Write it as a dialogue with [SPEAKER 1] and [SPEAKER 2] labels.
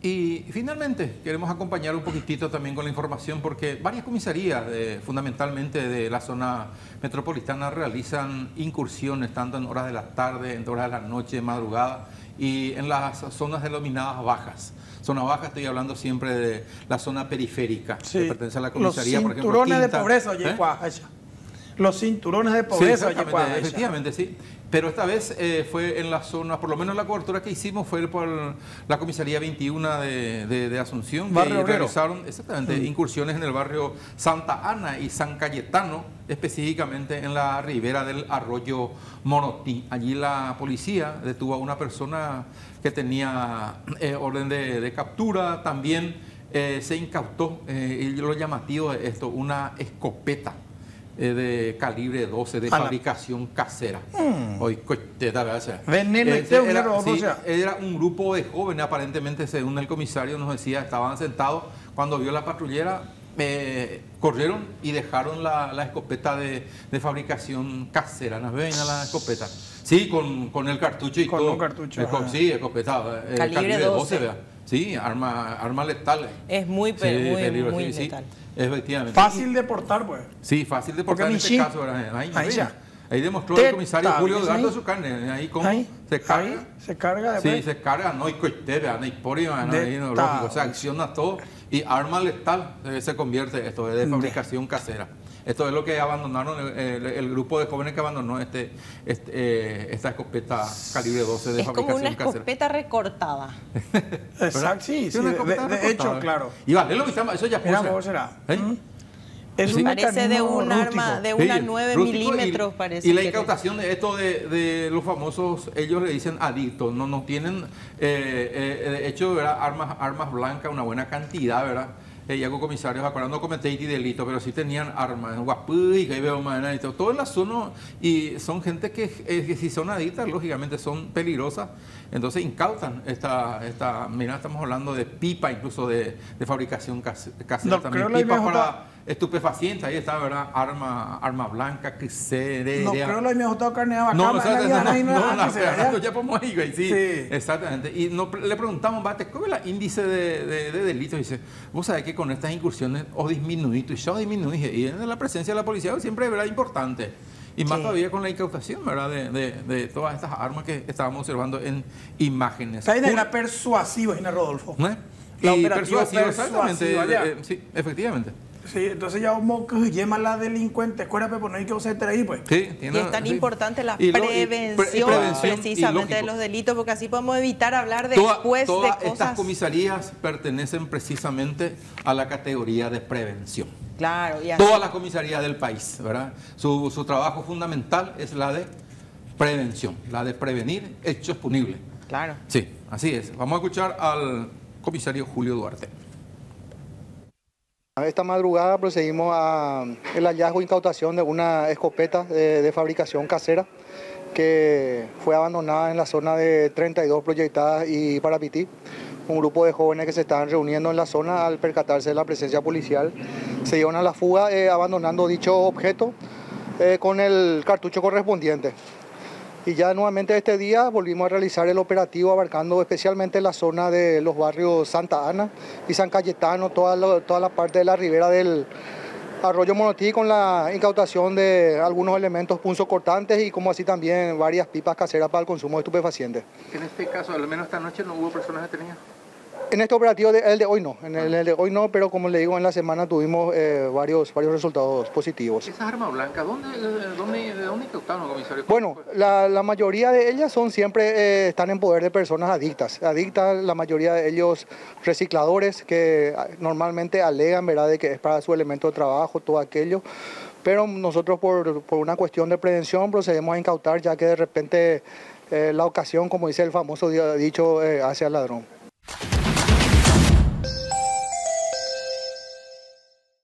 [SPEAKER 1] Y finalmente queremos acompañar un poquitito también con la información porque varias comisarías, fundamentalmente de la zona metropolitana, realizan incursiones tanto en horas de la tarde, en horas de la noche, madrugada y en las zonas denominadas bajas. Zona baja estoy hablando siempre de la zona periférica
[SPEAKER 2] que pertenece a la comisaría, Los cinturones de pobreza, oye, ¿eh? Los cinturones de pobreza,
[SPEAKER 1] sí, efectivamente, sí. Pero esta vez eh, fue en la zona, por lo menos la cobertura que hicimos fue por la comisaría 21 de, Asunción,
[SPEAKER 2] barrio
[SPEAKER 1] que realizaron exactamente incursiones en el barrio Santa Ana y San Cayetano, específicamente en la ribera del arroyo Monotí. Allí la policía detuvo a una persona que tenía eh, orden de, captura, también eh, se incautó, y lo llamativo de esto, una escopeta eh, de calibre 12 de fabricación casera. Mm. Hoy,
[SPEAKER 2] Veneno
[SPEAKER 1] era, era un grupo de jóvenes, aparentemente, según el comisario nos decía, estaban sentados. Cuando vio la patrullera, eh, corrieron y dejaron la, escopeta de, fabricación casera. ¿Nos ven a la escopeta? Sí, con, con el cartucho y
[SPEAKER 2] con
[SPEAKER 1] todo.
[SPEAKER 2] Un cartucho.
[SPEAKER 1] sí, escopeta.
[SPEAKER 3] Eh, calibre, 12.
[SPEAKER 1] Sí, arma, arma letal.
[SPEAKER 3] Es muy, muy, muy letal.
[SPEAKER 1] Efectivamente.
[SPEAKER 2] Fácil de portar, pues.
[SPEAKER 1] Sí, fácil de portar en este caso. Ahí, ahí, ya. ahí demostró el comisario Julio Eduardo su carne. Ahí cómo se carga.
[SPEAKER 2] se carga después.
[SPEAKER 1] Sí, se carga, no hay coitera, no hay porio, no hay lógico. O sea, acciona todo y arma letal eh, se convierte esto de fabricación casera. Esto es lo que abandonaron el, grupo de jóvenes que abandonó este, este eh, esta escopeta calibre 12 de
[SPEAKER 3] es
[SPEAKER 1] fabricación
[SPEAKER 3] como una escopeta recortada.
[SPEAKER 2] Exacto, sí, sí, de, hecho, claro.
[SPEAKER 1] Y vale, lo que estamos, eso ya
[SPEAKER 2] Mira, ¿cómo será?
[SPEAKER 3] ¿Eh? Es un parece de un arma, de una 9 milímetros,
[SPEAKER 1] y,
[SPEAKER 3] parece.
[SPEAKER 1] Y la incautación de esto de, los famosos, ellos le dicen adictos, no, no tienen, eh, eh, de hecho, ¿verdad? armas, armas blancas, una buena cantidad, ¿verdad? y hago comisarios, acordando no cometéis delito, pero sí tenían armas, guapuy, que veo y todo, todo la zona, y son gente que, eh, si son adictas, lógicamente son peligrosas, entonces incautan esta, esta mira, estamos hablando de pipa, incluso de, fabricación casera también, pipa para estupefacientes, ahí está, ¿verdad? Arma, arma blanca, que se...
[SPEAKER 2] No creo lo he carne de vaca,
[SPEAKER 1] no, no, no, no, ya podemos ir, sí, exactamente. Y no, le preguntamos, Bate, ¿cuál es el índice de, de, de delitos? dice, vos sabés que con estas incursiones o disminuido, y yo disminuí, y en la presencia de la policía siempre ¿verdad? importante. Y más todavía con la incautación, ¿verdad? De, de, de, todas estas armas que estábamos observando en imágenes.
[SPEAKER 2] Era persuasivo, Gina Rodolfo.
[SPEAKER 1] ¿No? La y persuasivo, exactamente. Eh, eh, sí, efectivamente.
[SPEAKER 2] Sí, entonces ya vamos que llama la delincuente, escuela pero no hay que usar ahí, pues.
[SPEAKER 1] Sí,
[SPEAKER 3] y es tan importante la prevención, precisamente de los delitos, porque así podemos evitar hablar después de cosas.
[SPEAKER 1] Estas comisarías pertenecen precisamente a la categoría de prevención.
[SPEAKER 3] Claro, y
[SPEAKER 1] Todas las comisarías del país, ¿verdad? Su, su trabajo fundamental es la de prevención, la de prevenir hechos punibles.
[SPEAKER 3] Claro.
[SPEAKER 1] Sí, así es. Vamos a escuchar al comisario Julio Duarte.
[SPEAKER 4] Esta madrugada procedimos al hallazgo e incautación de una escopeta de, fabricación casera que fue abandonada en la zona de 32 proyectadas y Parapití. Un grupo de jóvenes que se estaban reuniendo en la zona al percatarse de la presencia policial se dieron a la fuga eh, abandonando dicho objeto eh, con el cartucho correspondiente. Y ya nuevamente este día volvimos a realizar el operativo abarcando especialmente la zona de los barrios Santa Ana y San Cayetano, toda, toda la parte de la ribera del arroyo Monotí con la incautación de algunos elementos punzocortantes y como así también varias pipas caseras para el consumo de estupefacientes.
[SPEAKER 1] En este caso, al menos esta noche no hubo personas detenidas.
[SPEAKER 4] En este operativo, de, el de hoy no, en el, de hoy no, pero como le digo, en la semana tuvimos eh, varios, varios resultados positivos.
[SPEAKER 1] ¿Esas armas blancas, ¿dónde, dónde, ¿de dónde incautaron, comisario?
[SPEAKER 4] Bueno, la, la, mayoría de ellas son siempre, eh, están en poder de personas adictas. Adictas, la mayoría de ellos recicladores que ah, normalmente alegan, ¿verdad?, de que es para su elemento de trabajo, todo aquello. Pero nosotros por, por una cuestión de prevención procedemos a incautar ya que de repente eh, la ocasión, como dice el famoso dicho, hace al ladrón.